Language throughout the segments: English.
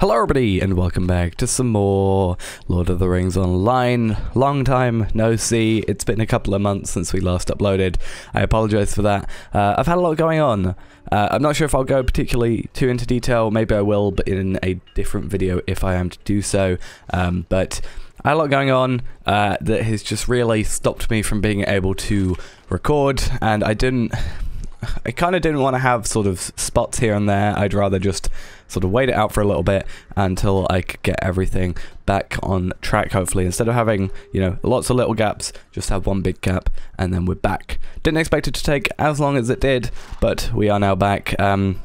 Hello everybody and welcome back to some more Lord of the Rings Online. Long time no see. It's been a couple of months since we last uploaded. I apologize for that. Uh, I've had a lot going on. Uh, I'm not sure if I'll go particularly too into detail. Maybe I will, but in a different video if I am to do so. Um, but I had a lot going on uh, that has just really stopped me from being able to record and I didn't I kind of didn't want to have sort of spots here and there. I'd rather just sort of wait it out for a little bit until I could get everything back on track, hopefully. Instead of having, you know, lots of little gaps, just have one big gap and then we're back. Didn't expect it to take as long as it did, but we are now back. Um,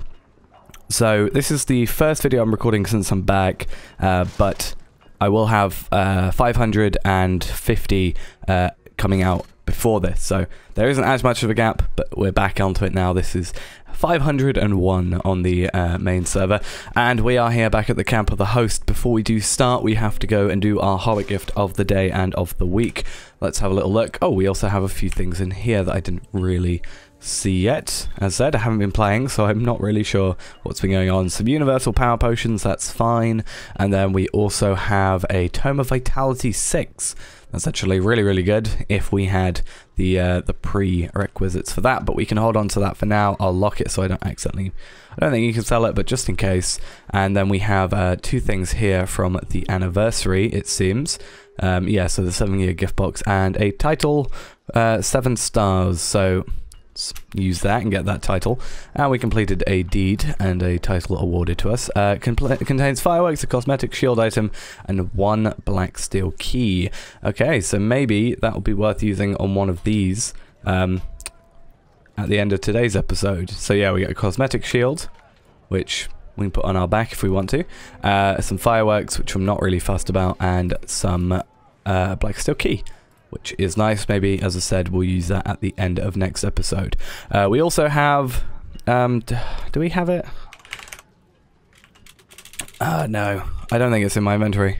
so this is the first video I'm recording since I'm back, uh, but I will have uh, 550 uh, coming out before this. So there isn't as much of a gap, but we're back onto it now. This is 501 on the uh, main server, and we are here back at the camp of the host. Before we do start, we have to go and do our Hobbit gift of the day and of the week. Let's have a little look. Oh, we also have a few things in here that I didn't really see yet. As said, I haven't been playing, so I'm not really sure what's been going on. Some universal power potions, that's fine. And then we also have a Tome of Vitality 6. That's actually really, really good if we had the uh, the prerequisites for that, but we can hold on to that for now. I'll lock it so I don't accidentally... I don't think you can sell it, but just in case. And then we have uh, two things here from the anniversary, it seems. Um, yeah, so the seven-year gift box and a title, uh, seven stars. So use that and get that title. And we completed a deed and a title awarded to us. Uh, contains fireworks, a cosmetic shield item, and one black steel key. Okay, so maybe that will be worth using on one of these um, at the end of today's episode. So yeah, we get a cosmetic shield, which we can put on our back if we want to. Uh, some fireworks, which I'm not really fussed about, and some uh, black steel key which is nice. Maybe, as I said, we'll use that at the end of next episode. Uh, we also have... Um, do we have it? Uh, no, I don't think it's in my inventory.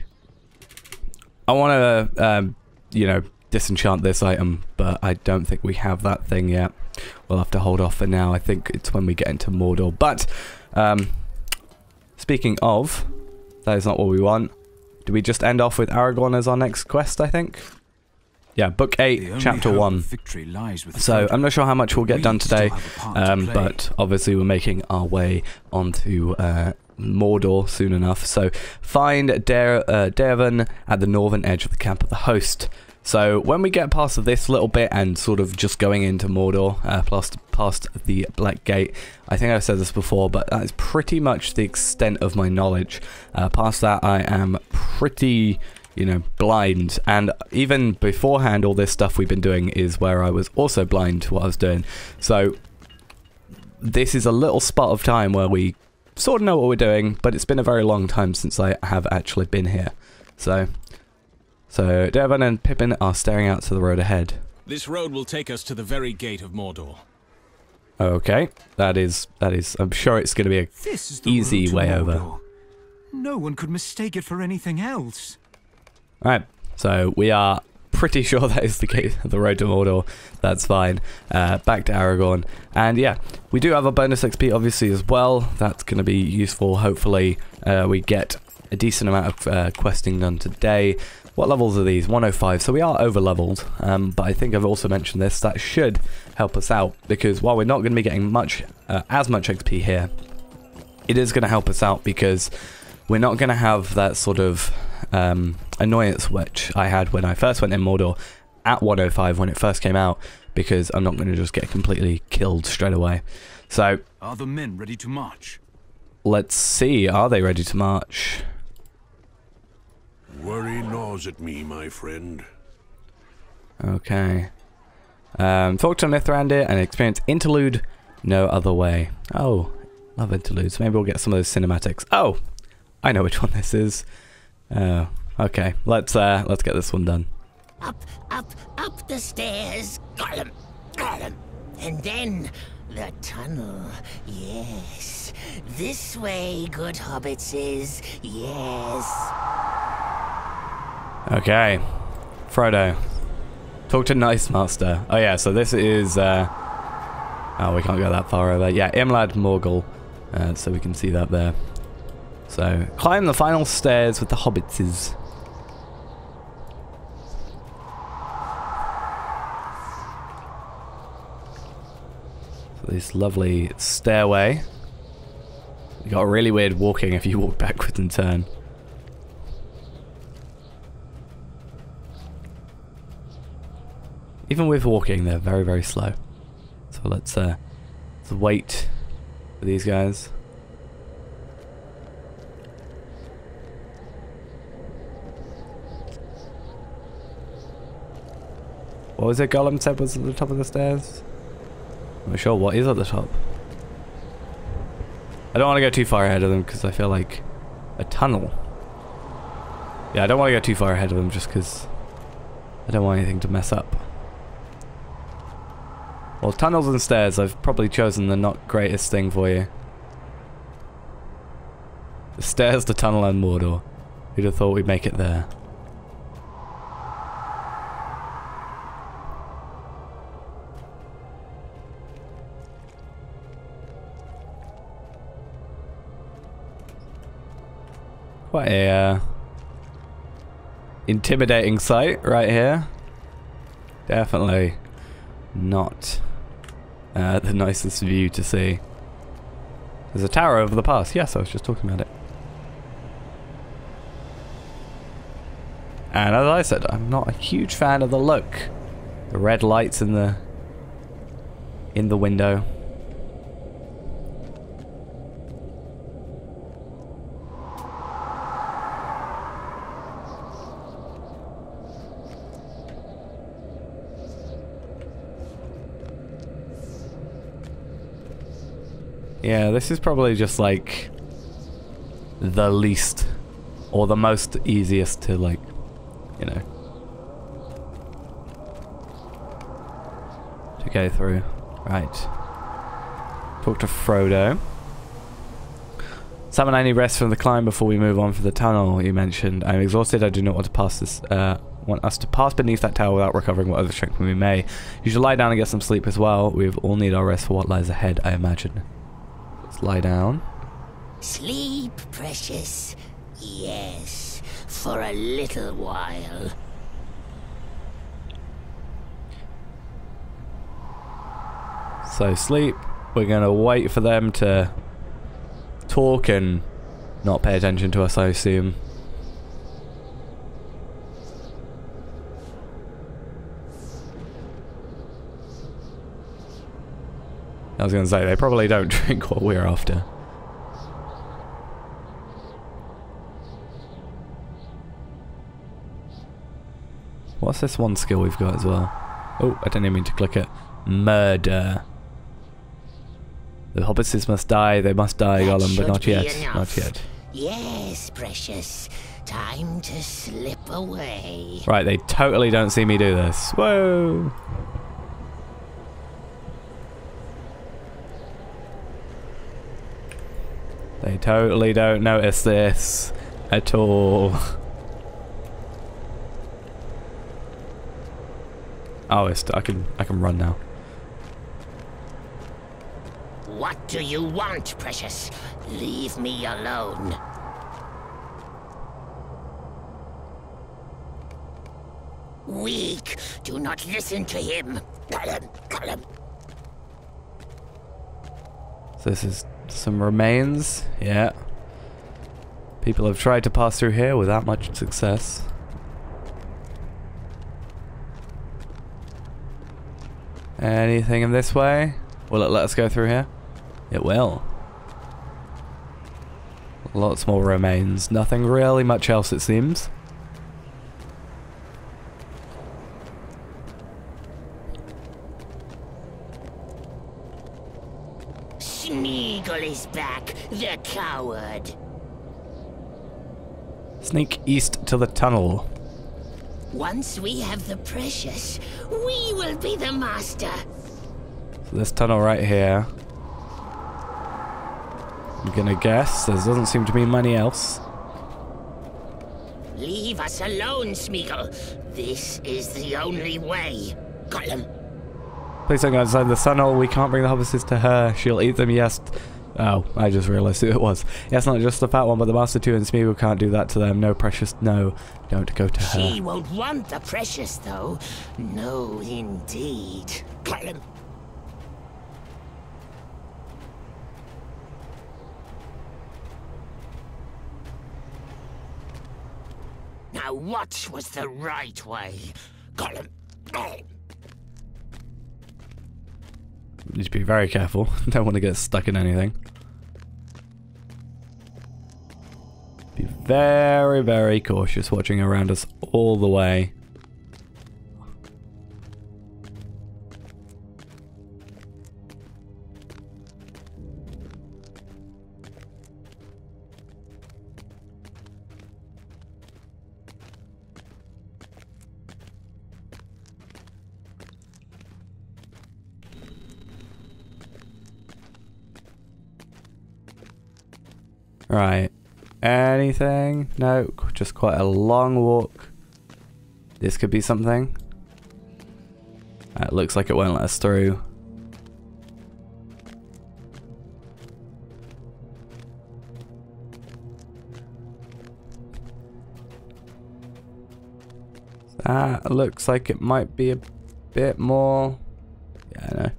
I want to, um, you know, disenchant this item, but I don't think we have that thing yet. We'll have to hold off for now. I think it's when we get into Mordor. But, um, speaking of, that is not what we want. Do we just end off with Aragorn as our next quest, I think? Yeah, book 8, chapter 1. So, I'm not sure how much we'll get done today, um, but obviously we're making our way onto uh, Mordor soon enough. So, find Dare, uh, at the northern edge of the camp of the host. So, when we get past this little bit and sort of just going into Mordor, uh, past, past the Black Gate, I think I've said this before, but that is pretty much the extent of my knowledge. Uh, past that, I am pretty you know, blind. And even beforehand, all this stuff we've been doing is where I was also blind to what I was doing. So this is a little spot of time where we sort of know what we're doing, but it's been a very long time since I have actually been here. So, so Devon and Pippin are staring out to the road ahead. This road will take us to the very gate of Mordor. Okay, that is that is. I'm sure it's going to be a easy way Mordor. over. No one could mistake it for anything else. Alright, so we are pretty sure that is the case, the road to Mordor. That's fine. Uh, back to Aragorn. And yeah, we do have a bonus XP obviously as well. That's going to be useful. Hopefully uh, we get a decent amount of uh, questing done today. What levels are these? 105. So we are over leveled. Um, but I think I've also mentioned this. That should help us out because while we're not going to be getting much, uh, as much XP here, it is going to help us out because we're not going to have that sort of um, annoyance which I had when I first went in Mordor at 105 when it first came out because I'm not going to just get completely killed straight away. So, are the men ready to march? Let's see. Are they ready to march? Worry gnaws at me, my friend. Okay. Um, talk to Mithrandir and experience interlude no other way. Oh, love interludes. Maybe we'll get some of those cinematics. Oh, I know which one this is. Oh, okay. Let's uh, let's get this one done. Up, up, up the stairs. Got him. And then the tunnel. Yes, this way, good hobbits is. Yes. Okay, Frodo. Talk to Nice Master. Oh yeah, so this is. Uh, oh, we can't go that far over. Yeah, Imlad Morgul. Uh, so we can see that there. So, climb the final stairs with the hobbitses. This lovely stairway. You got really weird walking if you walk backwards and turn. Even with walking, they're very, very slow. So let's, uh, let's wait for these guys. What was it Gollum said was at the top of the stairs? I'm not sure what is at the top. I don't want to go too far ahead of them because I feel like a tunnel. Yeah, I don't want to go too far ahead of them just because I don't want anything to mess up. Well, tunnels and stairs, I've probably chosen the not greatest thing for you. The stairs, the tunnel, and Mordor. Who'd have thought we'd make it there? Quite a uh, intimidating sight right here. Definitely not uh, the nicest view to see. There's a tower over the pass. Yes, I was just talking about it. And as I said, I'm not a huge fan of the look. The red lights in the in the window. Yeah, this is probably just like the least or the most easiest to like, you know, to go through. Right. Talk to Frodo. Summon any rest from the climb before we move on for the tunnel you mentioned. I'm exhausted. I do not want to pass this. Uh, want us to pass beneath that tower without recovering whatever strength we may. You should lie down and get some sleep as well. We all need our rest for what lies ahead, I imagine. Lie down. Sleep, precious. Yes, for a little while. So sleep. We're gonna wait for them to talk and not pay attention to us, I assume. I was gonna say, they probably don't drink what we're after. What's this one skill we've got as well? Oh, I didn't even mean to click it. Murder. The hobbitses must die, they must die, That Gollum, but not yet. enough. Not yet. Yes, precious. Time to slip away. Right, they totally don't see me do this. Whoa! They totally don't notice this at all. Oh, it's, I can I can run now. What do you want, precious? Leave me alone. Weak. Do not listen to him. So this is some remains. Yeah. People have tried to pass through here without much success. Anything in this way? Will it let us go through here? It will. Lots more remains. Nothing really much else it seems. Smeagol is the coward. Sneak east to the tunnel. Once we have the precious, we will be the master. So this tunnel right here. I'm gonna guess. There doesn't seem to be money else. Leave us alone, Smeagol. This is the only way. Gollum, Please don't go inside the tunnel. We can't bring the hobbitses to her. She'll eat them, yes. Oh, I just realised who it was. It's not just the fat one, but the Master 2 and Smeagol can't do that to them. No, Precious, no. Don't go to She her. won't want the precious, though. No, indeed. Gollum. Now, what was the right way? Gollum. Gollum. Need to be very careful. Don't want to get stuck in anything. Be very, very cautious watching around us all the way. Right. Anything? No, just quite a long walk. This could be something. It looks like it won't let us through. That looks like it might be a bit more. Yeah, I know.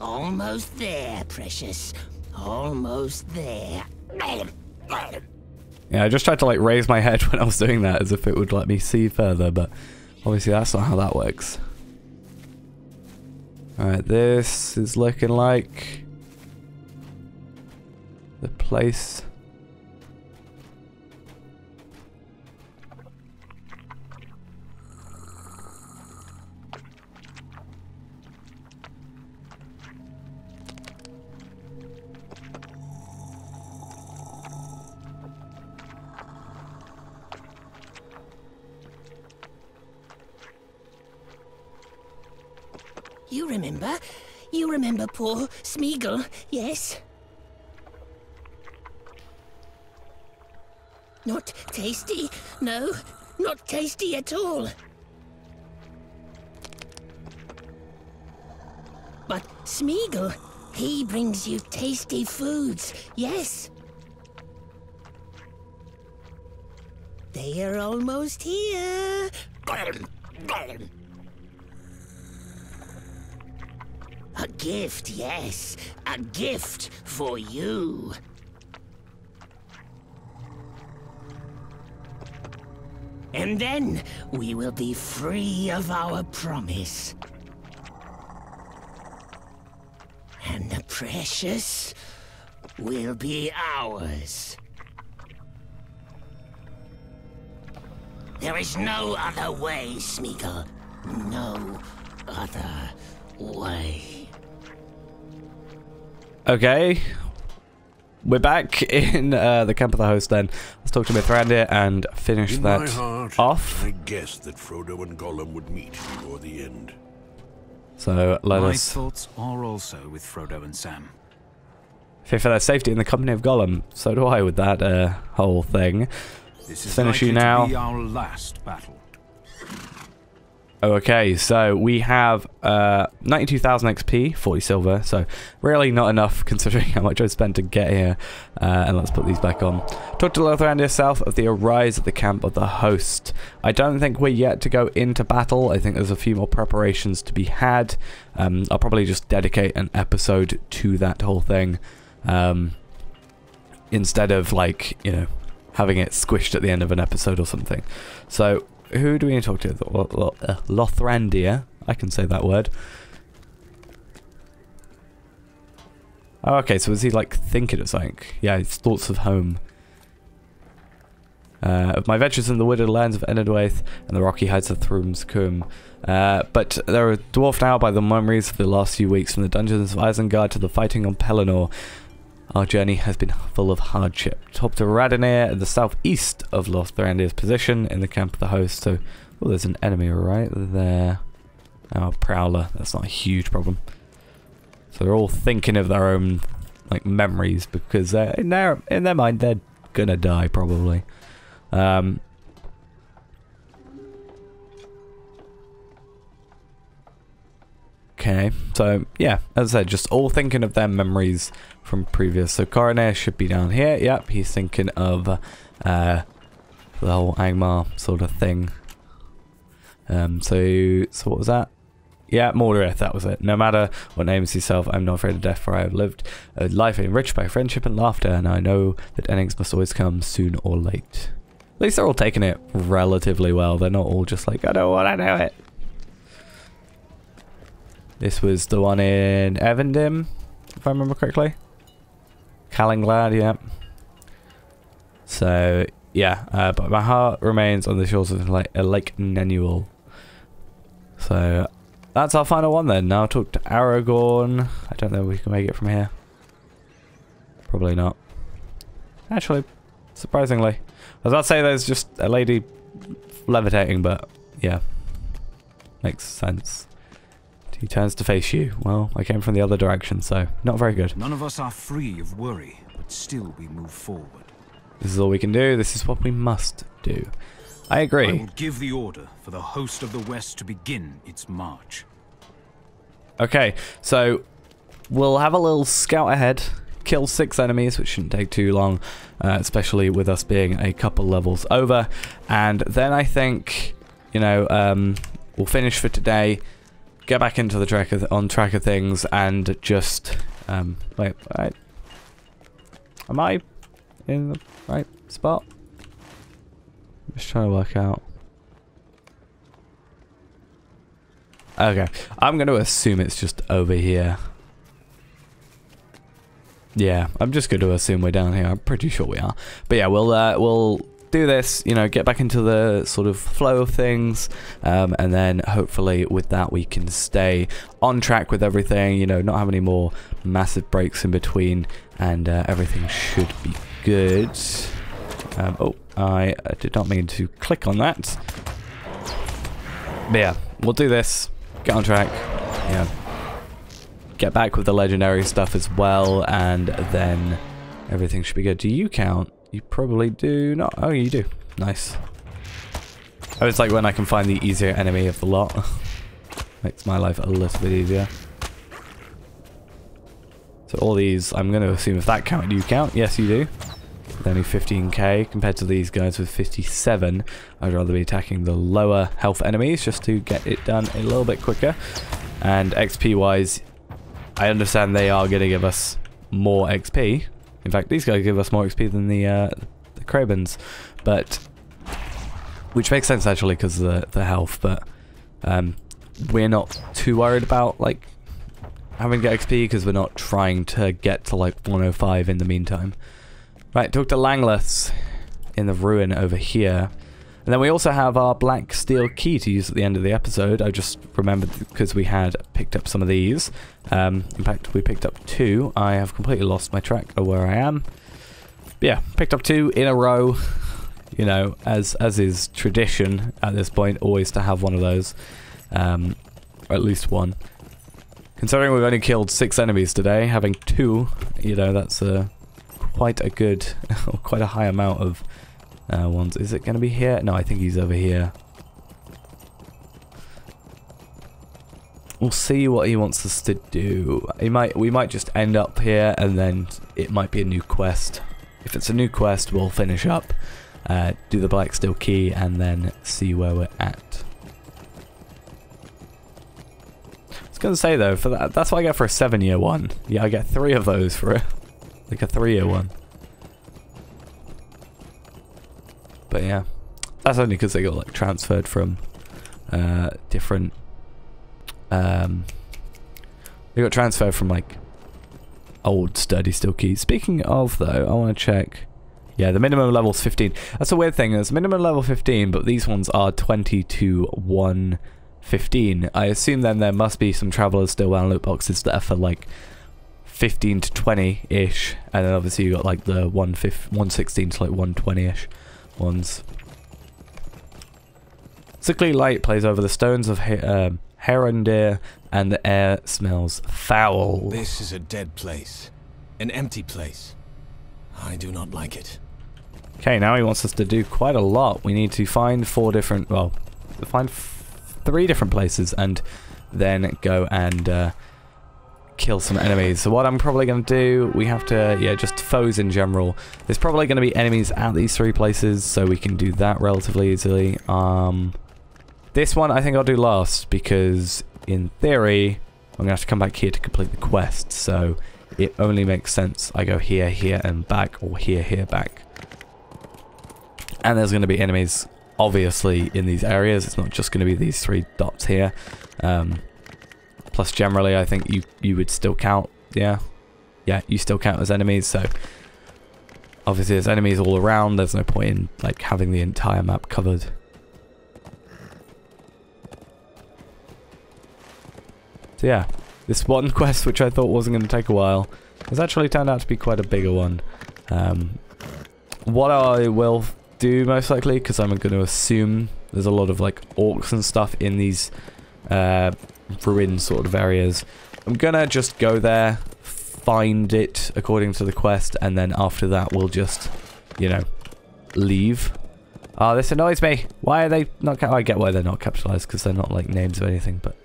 Almost there, precious. Almost there. Yeah, I just tried to like raise my head when I was doing that as if it would let me see further, but obviously that's not how that works. Alright, this is looking like the place. Poor Smeagol, yes? Not tasty. No, not tasty at all. But Smeagol, he brings you tasty foods, yes. They are almost here. A gift, yes. A gift for you. And then we will be free of our promise. And the precious will be ours. There is no other way, Smeagol. No other way. Okay. We're back in uh, the camp of the host then. Let's talk to Mithrandir and finish In that my heart, off. I guessed that Frodo and Gollum would meet before the end. So let My us thoughts are also with Frodo and Sam. fear for their safety in the company of Gollum. So do I with that uh, whole thing. This is Finish you now. to be our last battle. Okay, so we have uh, 92,000 XP, 40 silver, so really not enough considering how much I spent to get here. Uh, and let's put these back on. Talk to Lothrandir south of the Arise at the camp of the host. I don't think we're yet to go into battle. I think there's a few more preparations to be had. Um, I'll probably just dedicate an episode to that whole thing. Um, instead of like, you know, having it squished at the end of an episode or something. So who do we need to talk to? Uh, Lothrandir. I can say that word. Oh, okay, so is he like thinking of something? Yeah, his thoughts of home. Uh, of my ventures in the wooded lands of Enedwaith and the rocky heights of Thrum's Combe. Uh, but they're dwarfed now by the memories of the last few weeks from the dungeons of Isengard to the fighting on Pelennor. Our journey has been full of hardship. Top to Radanir at the southeast of Lothrandir's position in the camp of the host. So, oh, there's an enemy right there. Oh, Prowler. That's not a huge problem. So they're all thinking of their own like memories because in their in their mind they're gonna die probably. Um, Okay, so yeah, as I said, just all thinking of their memories from previous. So Corunir should be down here. Yep, he's thinking of uh, the whole Angmar sort of thing. Um, so, so what was that? Yeah, Mordirith, that was it. No matter what names yourself, I'm not afraid of death, for I have lived a life enriched by friendship and laughter, and I know that endings must always come soon or late. At least they're all taking it relatively well. They're not all just like, I don't want to do it. This was the one in Evendim, if I remember correctly. Calenglad, yeah. So, yeah, uh, but my heart remains on the shores of Lake, uh, Lake. So, that's our final one then. Now I'll talk to Aragorn. I don't know if we can make it from here. Probably not. Actually, surprisingly. I was about to say there's just a lady levitating, but yeah. Makes sense. He turns to face you. Well, I came from the other direction, so not very good. None of us are free of worry, but still we move forward. This is all we can do. This is what we must do. I agree. I will give the order for the host of the West to begin its march. Okay, so we'll have a little scout ahead, kill six enemies, which shouldn't take too long, uh, especially with us being a couple levels over. And then I think, you know, um, we'll finish for today, get back into the track of, on track of things, and just um, wait. Right, am I in the right spot? I'm just trying to work out. Okay, I'm going to assume it's just over here. Yeah, I'm just going to assume we're down here. I'm pretty sure we are. But yeah, we'll uh, we'll do this. You know, get back into the sort of flow of things, um, and then hopefully with that we can stay on track with everything. You know, not have any more massive breaks in between, and uh, everything should be good. Um, oh, I uh, did not mean to click on that. But yeah, we'll do this. Get on track. Yeah. Get back with the legendary stuff as well, and then everything should be good. Do you count? You probably do not. Oh, you do. Nice. Oh, it's like when I can find the easier enemy of the lot. Makes my life a little bit easier. So all these, I'm going to assume if that count, do you count? Yes, you do. With only 15k compared to these guys with 57. I'd rather be attacking the lower health enemies just to get it done a little bit quicker. And XP wise, I understand they are going to give us more XP. In fact, these guys give us more XP than the uh, the Krabens, but which makes sense actually because of the the health. But um, we're not too worried about like having to get XP because we're not trying to get to like 105 in the meantime. Right, talk to Langleths in the ruin over here. And then we also have our black steel key to use at the end of the episode. I just remembered because we had picked up some of these. Um, in fact, we picked up two. I have completely lost my track of where I am. But yeah, picked up two in a row. You know, as as is tradition at this point, always to have one of those. Um, or at least one. Considering we've only killed six enemies today, having two, you know, that's uh, quite a good, quite a high amount of uh, ones. Is it going to be here? No, I think he's over here. We'll see what he wants us to do. He might, we might just end up here, and then it might be a new quest. If it's a new quest, we'll finish up, uh, do the Black Steel Key, and then see where we're at. I was gonna say though, for that, that's what I get for a seven-year one. Yeah, I get three of those for a, like a three-year one. But yeah, that's only because they got like transferred from uh, different. Um, they got transferred from like old sturdy steel keys. Speaking of though, I want to check. Yeah, the minimum level's 15. That's a weird thing. It's minimum level 15, but these ones are 20 to 115. I assume then there must be some travelers still around loot boxes that are for like 15 to 20 ish, and then obviously you got like the 116 to like 120 ish ones. Sickly light plays over the stones of he um, Herondir, and the air smells foul. This is a dead place. An empty place. I do not like it. Okay, now he wants us to do quite a lot. We need to find four different, well, find f- three different places and then go and uh, kill some enemies. So what I'm probably going to do, we have to, yeah, just foes in general. There's probably going to be enemies at these three places, so we can do that relatively easily. Um, this one I think I'll do last, because in theory, I'm going to have to come back here to complete the quest, so it only makes sense I go here, here, and back, or here, here, back. And there's going to be enemies, obviously, in these areas. It's not just going to be these three dots here. Um, plus, generally, I think you, you would still count, yeah? Yeah, you still count as enemies, so... Obviously, there's enemies all around. There's no point in, like, having the entire map covered. So yeah, this one quest, which I thought wasn't going to take a while, has actually turned out to be quite a bigger one. Um, what I will do most likely, because I'm going to assume there's a lot of like orcs and stuff in these uh, ruin sort of areas. I'm going to just go there, find it according to the quest, and then after that we'll just, you know, leave. Oh, this annoys me. Why are they not... I get why they're not capitalized, because they're not like names of anything, but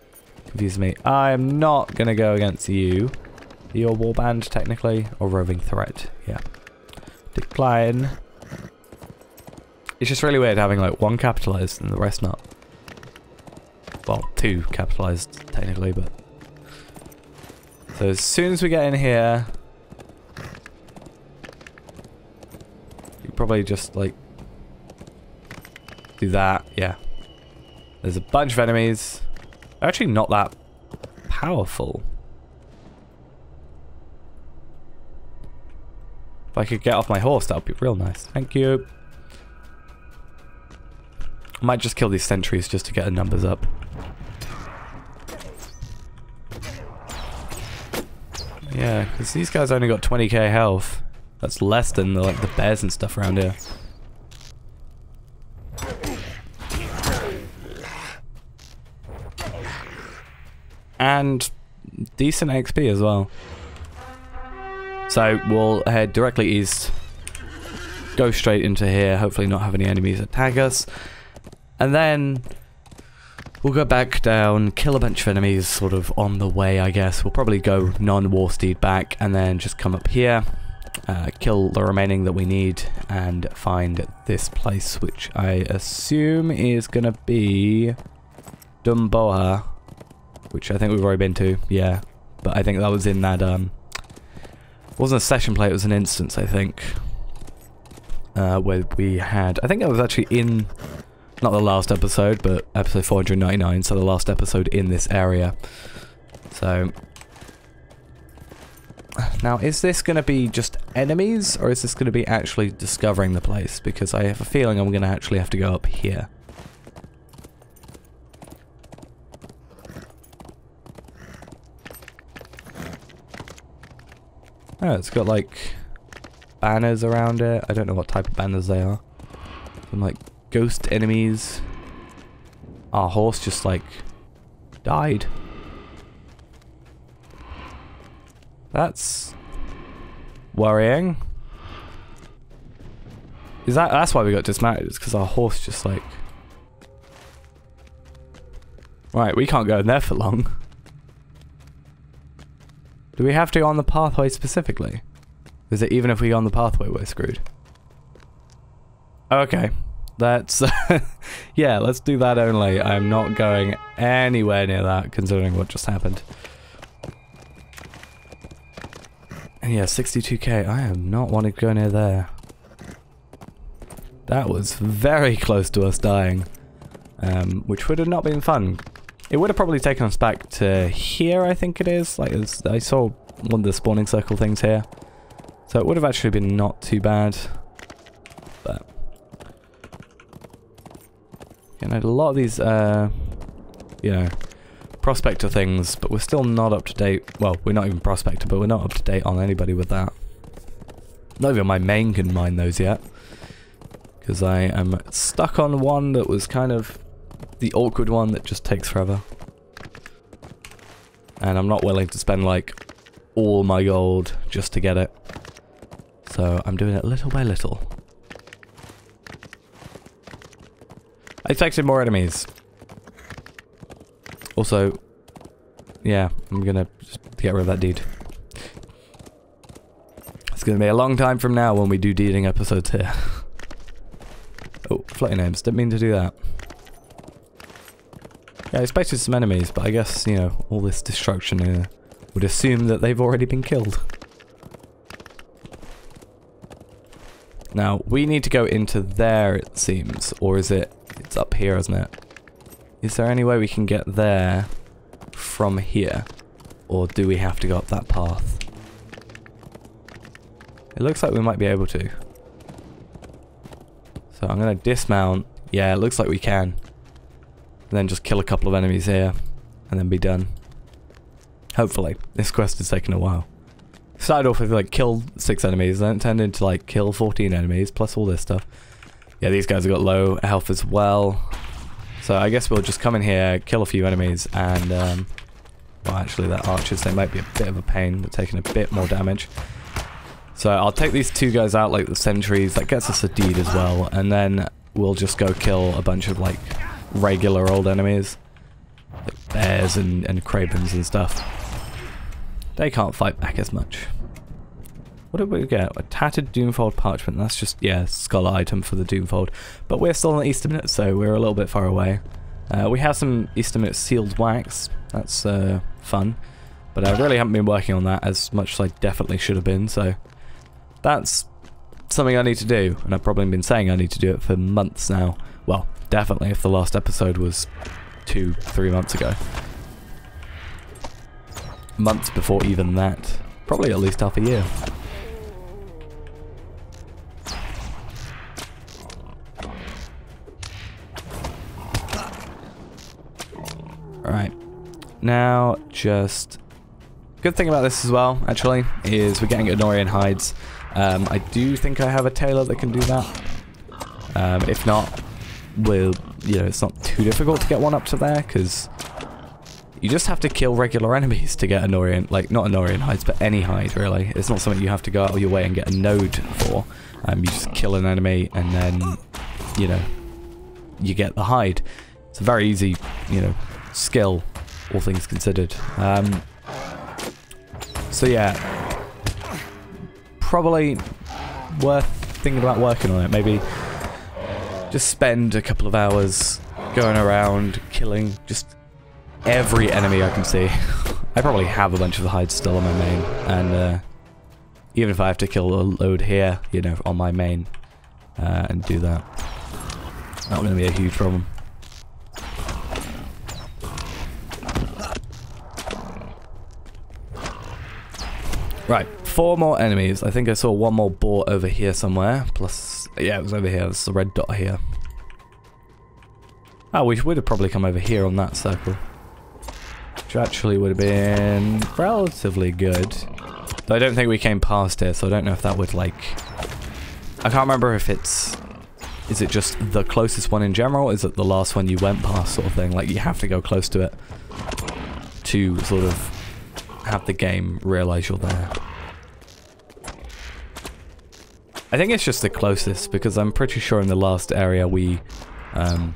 confuse me. I'm not going to go against you. Your warband, technically, or roving threat. Yeah. Decline. It's just really weird having like one capitalized and the rest not. Well, two capitalized technically, but. So as soon as we get in here, you probably just like do that. Yeah. There's a bunch of enemies. Actually, not that powerful. If I could get off my horse, that would be real nice. Thank you. I might just kill these sentries just to get the numbers up. Yeah, because these guys only got 20k health. That's less than the, like the bears and stuff around here. And decent XP as well. So we'll head directly east, go straight into here, hopefully not have any enemies attack us. And then we'll go back down, kill a bunch of enemies sort of on the way, I guess. We'll probably go non-war steed back and then just come up here, uh, kill the remaining that we need and find this place, which I assume is going to be Dumboa, which I think we've already been to, yeah. But I think that was in that, um, wasn't a session play, it was an instance, I think. Uh, where we had, I think I was actually in not the last episode, but episode 499, so the last episode in this area. So... Now, is this going to be just enemies, or is this going to be actually discovering the place? Because I have a feeling I'm going to actually have to go up here. Oh, it's got like banners around it. I don't know what type of banners they are. Some like ghost enemies. Our horse just like died. That's worrying. Is that that's why we got dismounted? It's because our horse just like Right, we can't go in there for long. Do we have to go on the pathway specifically? Is it even if we go on the pathway we're screwed? Okay. That's... yeah, let's do that only. I'm not going anywhere near that, considering what just happened. And yeah, 62k. I am not wanting to go near there. That was very close to us dying. Um, which would have not been fun. It would have probably taken us back to here, I think it is. Like, I saw one of the spawning circle things here. So it would have actually been not too bad. But... You know, a lot of these, uh, you know, prospector things, but we're still not up to date. Well, we're not even prospector, but we're not up to date on anybody with that. Not even my main can mine those yet. Because I am stuck on one that was kind of the awkward one that just takes forever. And I'm not willing to spend like all my gold just to get it. So I'm doing it little by little. I expected more enemies. Also, yeah, I'm gonna just get rid of that deed. It's gonna be a long time from now when we do deeding episodes here. oh, floating names. Didn't mean to do that. Yeah, I expected some enemies, but I guess, you know, all this destruction uh, would assume that they've already been killed. Now, we need to go into there, it seems. Or is it... It's up here, isn't it? Is there any way we can get there from here? Or do we have to go up that path? It looks like we might be able to. So I'm going to dismount. Yeah, it looks like we can. And then just kill a couple of enemies here. And then be done. Hopefully. This quest has taken a while. Started off with like kill six enemies, then it turned into like kill 14 enemies, plus all this stuff. Yeah, these guys have got low health as well. So I guess we'll just come in here, kill a few enemies, and um, well actually that archers, they might be a bit of a pain, they're taking a bit more damage. So I'll take these two guys out like the sentries, that gets us a deed as well, and then we'll just go kill a bunch of like regular old enemies. Like bears and, and cravens and stuff. They can't fight back as much. What did we get? A tattered Doomfold parchment. That's just, yeah, skull item for the Doomfold. But we're still on Eastemnet, so we're a little bit far away. Uh, we have some Easter Eastemnet sealed wax. That's uh, fun. But I really haven't been working on that as much as I definitely should have been, so... That's something I need to do, and I've probably been saying I need to do it for months now. Well, definitely if the last episode was two, three months ago months before even that. Probably at least half a year. Right. Now, just... Good thing about this as well, actually, is we're getting Anórien hides. Um, I do think I have a tailor that can do that. Um, if not, we'll, you know, it's not too difficult to get one up to there, because you just have to kill regular enemies to get Anórien, like not Anórien hides, but any hide really. It's not something you have to go out of your way and get a node for. Um, you just kill an enemy and then, you know, you get the hide. It's a very easy, you know, skill, all things considered. Um, so yeah, probably worth thinking about working on it. Maybe just spend a couple of hours going around killing just every enemy I can see. I probably have a bunch of hides still on my main, and uh, even if I have to kill a load here, you know, on my main, uh, and do that, not going to be a huge problem. Right, four more enemies. I think I saw one more boar over here somewhere. Plus, yeah, it was over here. It's the red dot here. Oh, we would have probably come over here on that circle. Which actually would have been relatively good. Though I don't think we came past here, so I don't know if that would, like... I can't remember if it's... Is it just the closest one in general? Is it the last one you went past sort of thing? Like, you have to go close to it to sort of have the game realize you're there. I think it's just the closest, because I'm pretty sure in the last area we... Um,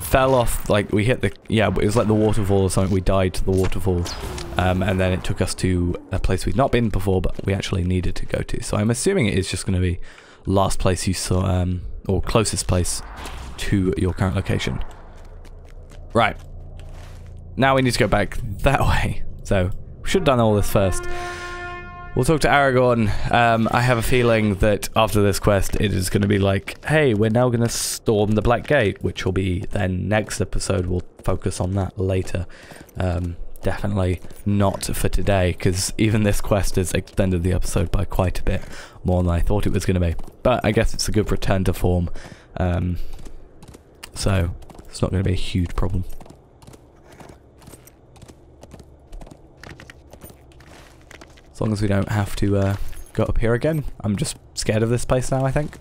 fell off, like we hit the, yeah, it was like the waterfall or something, we died to the waterfall, um, and then it took us to a place we'd not been before, but we actually needed to go to. So I'm assuming it is just going to be last place you saw, um, or closest place to your current location. Right. Now we need to go back that way. So, we should have done all this first. We'll talk to Aragorn. Um, I have a feeling that after this quest, it is going to be like, hey, we're now going to storm the Black Gate, which will be then next episode. We'll focus on that later. Um, definitely not for today, because even this quest has extended the episode by quite a bit more than I thought it was going to be. But I guess it's a good return to form. Um, so, it's not going to be a huge problem. As long as we don't have to uh, go up here again. I'm just scared of this place now, I think.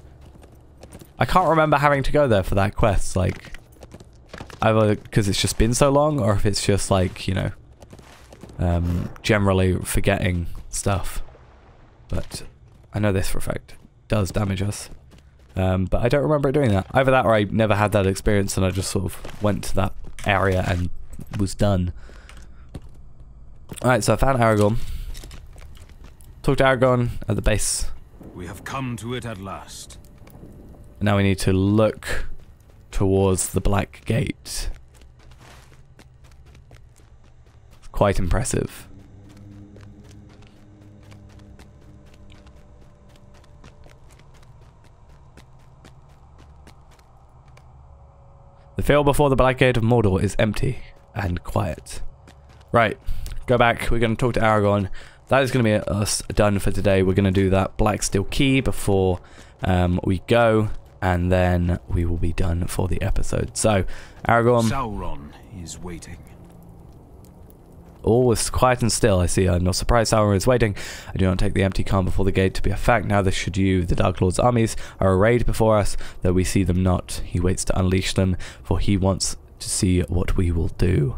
I can't remember having to go there for that quest, like... Either because it's just been so long, or if it's just like, you know... Um, generally forgetting stuff. But I know this for a fact. It does damage us. Um, but I don't remember it doing that. Either that or I never had that experience and I just sort of went to that area and was done. Alright, so I found Aragorn. Talked to Aragorn at the base. We have come to it at last. Now we need to look towards the Black Gate. Quite impressive. The field before the Black Gate of Mordor is empty and quiet. Right, go back. We're going to talk to Aragorn. That is going to be us done for today. We're going to do that Black Steel Key before um, we go, and then we will be done for the episode. So, Aragorn, Sauron is waiting. all is quiet and still. I see. I'm not surprised Sauron is waiting. I do not take the empty calm before the gate to be a fact. Now, this should you, the Dark Lord's armies, are arrayed before us, though we see them not. He waits to unleash them, for he wants to see what we will do.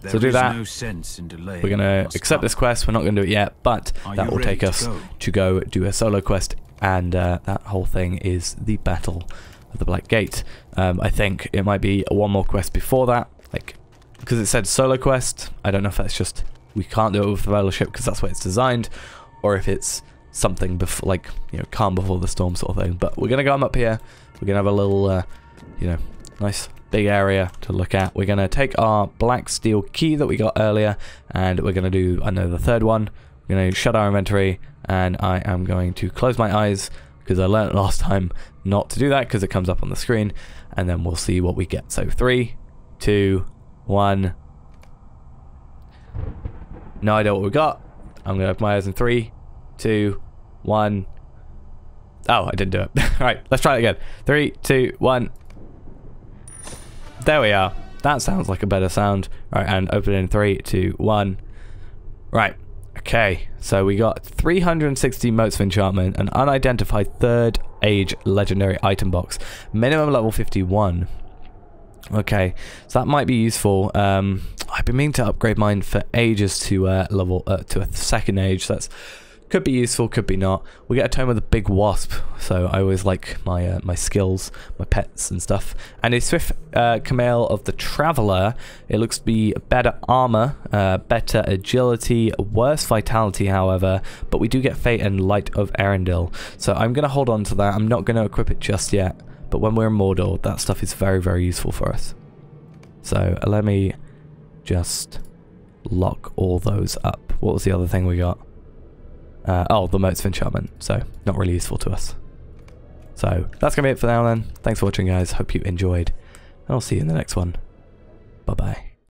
There So do that. no sense in delaying. We're going to accept come. this quest. We're not going to do it yet, but Are that will take to us go? to go do a solo quest, and uh, that whole thing is the Battle of the Black Gate. Um, I think it might be one more quest before that, like because it said solo quest. I don't know if that's just we can't do it with the Fellowship because that's what it's designed, or if it's something before, like you know, calm before the storm sort of thing. But we're gonna go up here. We're gonna have a little, uh, you know, nice big area to look at. We're gonna take our black steel key that we got earlier, and we're gonna do I know the third one. We're gonna shut our inventory, and I am going to close my eyes because I learned last time not to do that because it comes up on the screen, and then we'll see what we get. So three, two, one. No idea what we got. I'm gonna open my eyes in three, two, one. Oh, I didn't do it. All right, let's try it again. Three, two, one. There we are. That sounds like a better sound. Right, and open in three, two, one. Right. Okay, so we got 360 motes of enchantment, an unidentified third age legendary item box, minimum level 51. Okay, so that might be useful. Um, I've been meaning to upgrade mine for ages to uh, level uh, to a second age. So that's could be useful, could be not. We get a tome of the big wasp, so I always like my uh, my skills, my pets and stuff. And a swift uh, camel of the traveler. It looks to be better armor, uh, better agility, worse vitality, however. But we do get fate and light of Eärendil, so I'm gonna hold on to that. I'm not gonna equip it just yet. But when we're in Mordor, that stuff is very, very useful for us. So uh, let me just lock all those up. What was the other thing we got? Uh, oh, the motes of enchantment. So not really useful to us. So that's going to be it for now then. Thanks for watching guys. Hope you enjoyed. And I'll see you in the next one. Bye bye.